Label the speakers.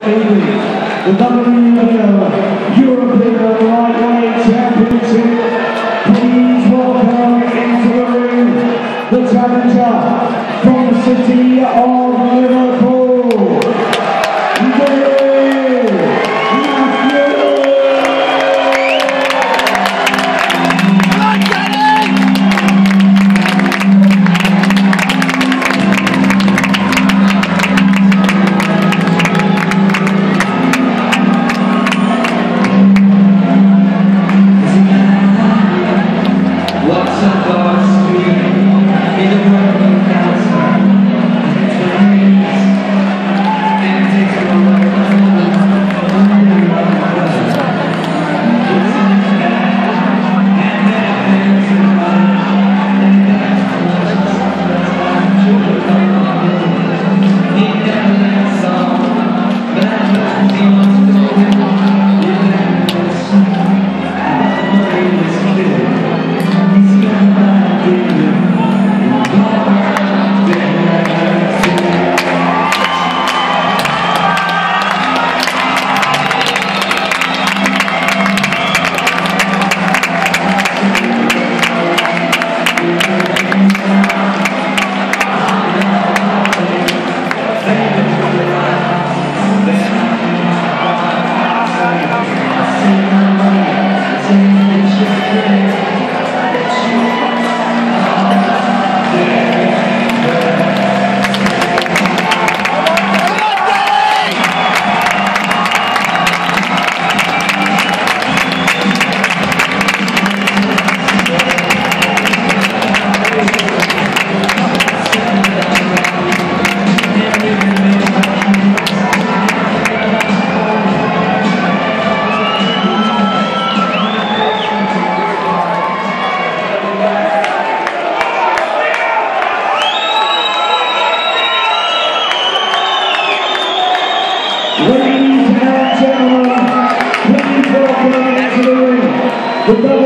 Speaker 1: The WWL European Lightweight Championship. Ladies